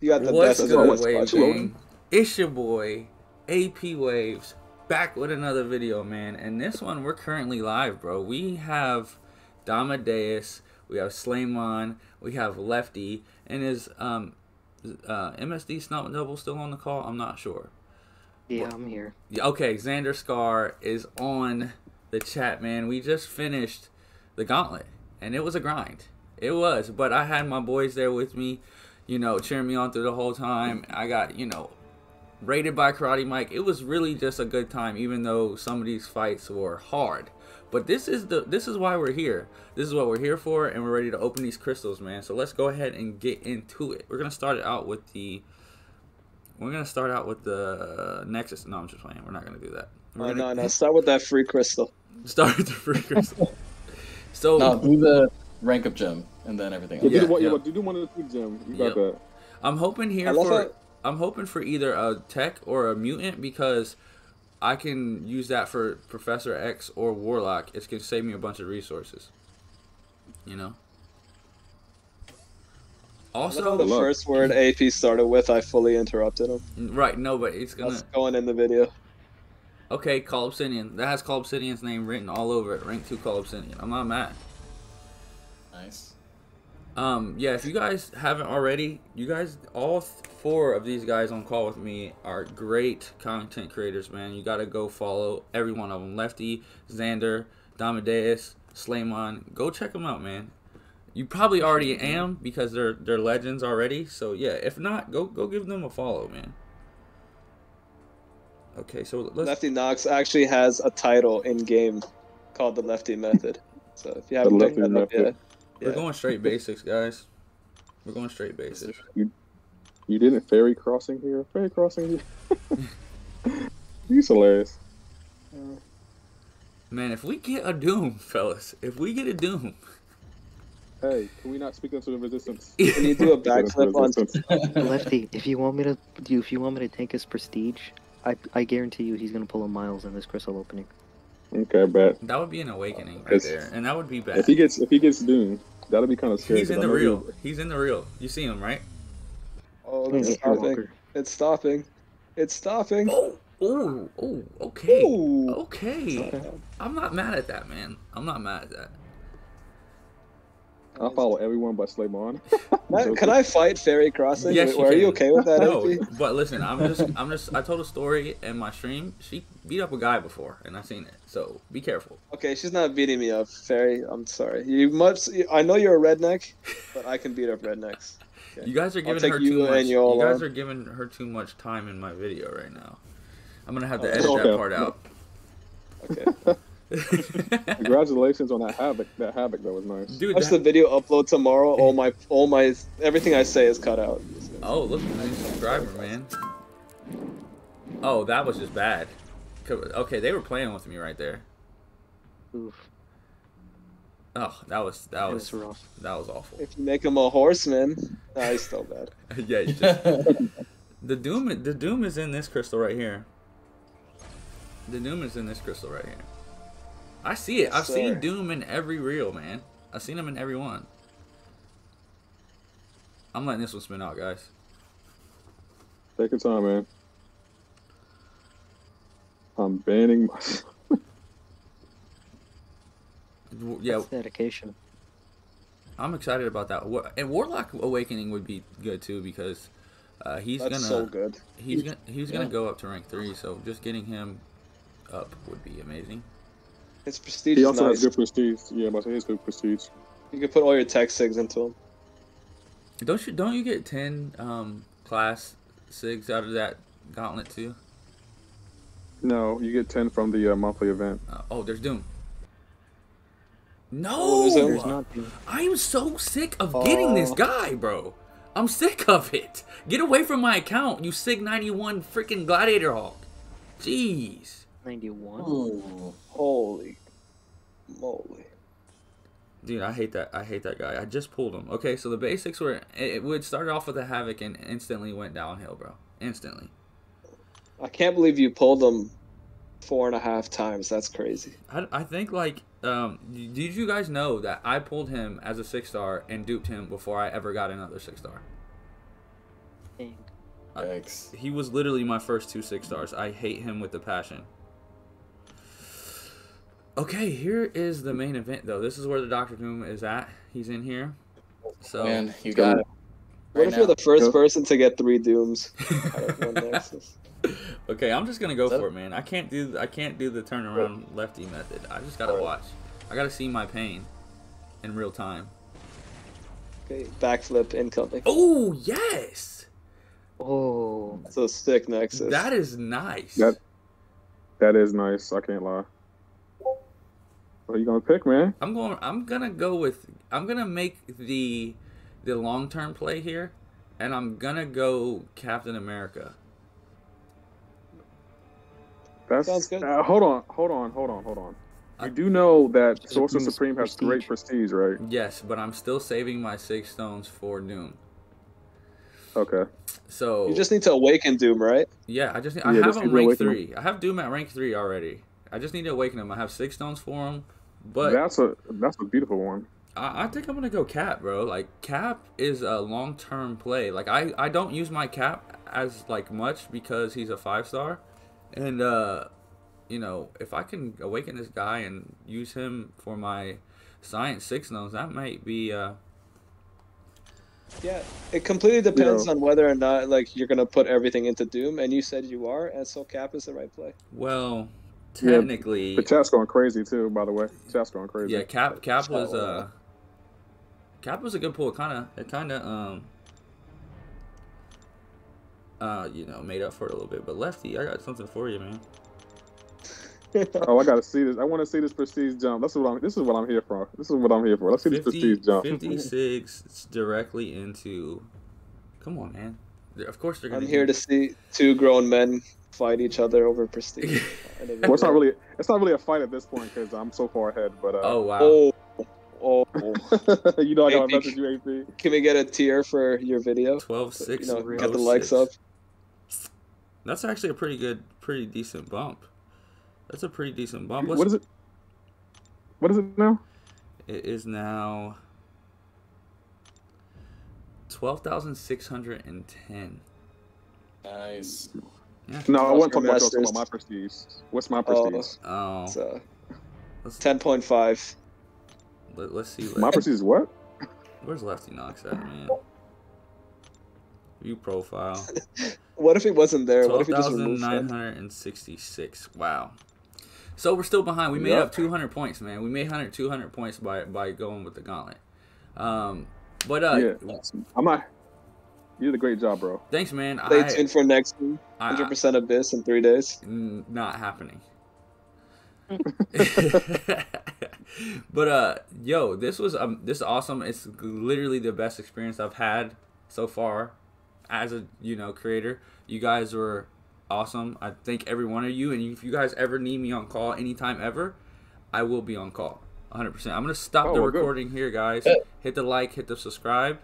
You got the What's best good, voice Wave. Gang? It's your boy, AP Waves, back with another video, man. And this one, we're currently live, bro. We have Damadeus, we have Slaymon, we have Lefty, and is um, uh, MSD Snot Double still on the call? I'm not sure. Yeah, I'm here. Okay, Xander Scar is on the chat, man. We just finished the gauntlet, and it was a grind. It was, but I had my boys there with me, you know, cheering me on through the whole time. I got, you know, rated by Karate Mike. It was really just a good time, even though some of these fights were hard. But this is the this is why we're here. This is what we're here for, and we're ready to open these crystals, man. So let's go ahead and get into it. We're gonna start it out with the. We're gonna start out with the Nexus. No, I'm just playing. We're not gonna do that. We're Oh, gonna no, no. Start with that free crystal. start with the free crystal. So No, do the rank up gem and then everything Yeah, else. Yeah, do, the, yeah. yeah. do one of the two gem. You got Yep. that. I'm hoping here for how- I'm hoping for either a tech or a mutant because I can use that for Professor X or Warlock. It's gonna save me a bunch of resources. You know. Also, Also, the first word AP started with, I fully interrupted him. right? No, but it's gonna. going in the video. Okay, Cull Obsidian. That has Cull Obsidian's name written all over it. Rank two Cull Obsidian. I'm not mad. Nice. Um, yeah, if you guys haven't already, you guys, all four of these guys on call with me are great content creators, man. You gotta go follow every one of them. Lefty, Xander, Damadeus, Slaymon. Go check them out, man. You probably already am because they're they're legends already. So yeah, if not, go go give them a follow, man. Okay, so let's. Lefty Knox actually has a title in game called the Lefty Method. So if you haven't picked Lefty that up yet, We're yeah. going straight basics, guys. We're going straight basics. You didn't ferry crossing here. Ferry crossing here. He's hilarious. Uh, man, if we get a Doom, fellas, if we get a Doom. Hey, can we not speak into the resistance? Can you do a Speak into the backflip on? Lefty, if you want me to do, if you want me to take his prestige, I I guarantee you he's gonna pull a miles in this crystal opening. Okay, bet. That would be an awakening right there, and that would be bad. If he gets if he gets doomed, that'll be kind of scary. He's in the real. he- He's in the real. You see him, right? Oh, it's stopping. It's stopping. It's stopping. Oh, oh, oh. Okay, Ooh. okay. I'm not mad at that, man. I'm not mad at that. I follow everyone but Slaymon. Can I- Can I fight Fairy Crossing? Yes, Wait, you are you okay with that, No, AP? but listen, I'm just, I'm just. I told a story in my stream. She beat up a guy before, and I've seen it. So be careful. Okay, she's not beating me up, Fairy. I'm sorry. You must. I know you're a redneck, but I can beat up rednecks. Okay. You guys are giving her you too much. You guys alarm. are giving her too much time in my video right now. I'm gonna have to Oh, edit that part out. Okay. Congratulations on that Havok. That Havok that was nice. Dude, Watch that- the video upload tomorrow. All my, all my, everything I say is cut out. Oh, look, at new subscriber, man. Oh, that was just bad. Okay, they were playing with me right there. Oof, Oh, that was that that was was rough. that was awful. If you make him a horseman, nah, he's still bad. yeah, you just, the doom the doom is in this crystal right here. The doom is in this crystal right here. I see it. I've Sir. seen doom in every reel, man. I've seen him in every one. I'm letting this one spin out, guys. Take your time, man. I'm banning myself. W- Yeah, That's dedication. I'm excited about that. And Warlock Awakening would be good too because uh, he's That's gonna so good. he's gonna he's gonna go up to rank three. So just getting him up would be amazing. His prestige He also nice. has good prestige. Yeah, but he has good prestige. You can put all your tech sigs into him. Don't you don't you get ten um, class sigs out of that gauntlet too? No, you get ten from the uh, monthly event. Uh, oh, there's Doom. No, Oh, there's not. Doom. I am so sick of getting this Oh. guy, bro. I'm sick of it. Get away from my account, you Sig 91 freaking Gladiator Hulk. Jeez. Ninety-one. Ooh. Holy moly. Dude, I hate that. I hate that guy. I just pulled him. Okay, so the basics were it, it would start off with a Havok and instantly went downhill, bro. Instantly. I can't believe you pulled him four and a half times. That's crazy. I, I think like um did you guys know that I pulled him as a six star and duped him before I ever got another six star? Dang. Uh, Yikes. He was literally my first two six stars. I hate him with the passion. Okay, here is the main event though. This is where the Doctor Doom is at. He's in here. So Man, you got it. What Right if you're the first Go. person to get three dooms out of one Nexus? okay, I'm just gonna go for it, man. I can't do I can't do the turnaround lefty method. I just gotta Alright. watch. I gotta see my pain in real time. Okay, backflip incoming. Oh yes, Oh, So sick Nexus. that is nice. That- That is nice. I can't lie. What are you gonna pick, man? I'm going. I'm gonna go with. I'm gonna make the the long term play here, and I'm gonna go Captain America. That's Sounds good. Uh, hold on, hold on, hold on, hold on. I- You do know that It's Sorcerer Supreme has prestige. great prestige, right? Yes, but I'm still saving my six stones for Doom. Okay. So You just need to awaken Doom, right? yeah, I just need, I have just him rank awaken him. three. I have Doom at rank three already. I just need to awaken him. I have six stones for him, but that's a that's a beautiful one. I, I think I'm gonna go Cap, bro. Like Cap is a long term play. Like I I don't use my Cap as like much because he's a five star, and uh, you know if I can awaken this guy and use him for my science six nodes, that might be uh. Yeah. It completely depends Yeah. on whether or not like you're gonna put everything into Doom, and you said you are, and so Cap is the right play. Well, Yeah, technically, The chat's going crazy too, by the way. Chat's going crazy. yeah. Cap Cap was uh. Cap was a good pull. Kind of it kind of um. Uh, you know, made up for it a little bit. But Lefty, I got something for you, man. Oh, I gotta see this. I want to see this prestige jump. That's what I'm. This is what I'm here for. This is what I'm here for. Let's see this prestige jump. 56 it's directly into. Come on, man. Of course they're gonna. I'm here to see two grown men fight each other over prestige. Well, it's not really. It's not really a fight at this point because I'm so far ahead. But uh, Oh wow. Oh, oh. you know I gotta AP. message you, AP. Can we get a tier for your video? 12 6 You know, get the likes up. That's actually a pretty good, pretty decent bump. That's a pretty decent bump. Let's- What is it? What is it now? It is now twelve thousand six hundred and ten. Nice. No, I wasn't Oscar talking about, I was talking Masters. my prestige. What's my Oh. prestige? Oh, It's uh, let's, 10.5. let, us see. My prestige is what? Where's Lefty Knox at, man? View profile. What if he wasn't there? What if he just thousand removed nine him? hundred and sixty-six. Wow. So we're still behind. We made Yep. up 200 points, man. We made 100, 200 points by by going with the gauntlet. Um, but uh, yeah, I'm not. You did a great job, bro. thanks, man. Stay I, tuned for next week. 100% Abyss in three days. N- not happening. but uh, yo, this was um, this is awesome. It's literally the best experience I've had so far as a you know creator. You guys were awesome. I thank every one of you. And if you guys ever need me on call anytime ever, I will be on call. 100%. I'm gonna stop Oh, the well, good. recording here, guys. Hit the like, hit the subscribe,